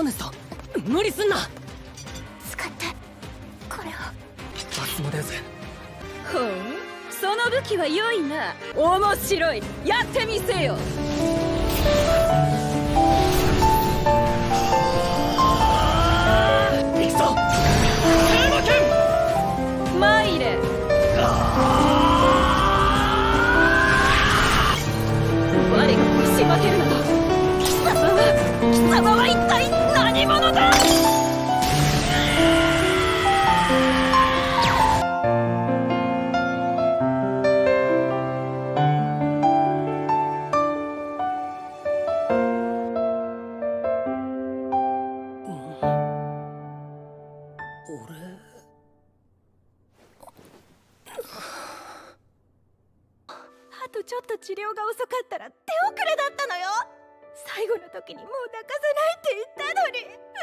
ーネスト。無理すんな。使って。これを。アスモデウスほう。その武器は良いな。面白い。やってみせよ俺。あとちょっと治療が遅かったら手遅れだったのよ。最後の時にもう泣かせないって言ったのに。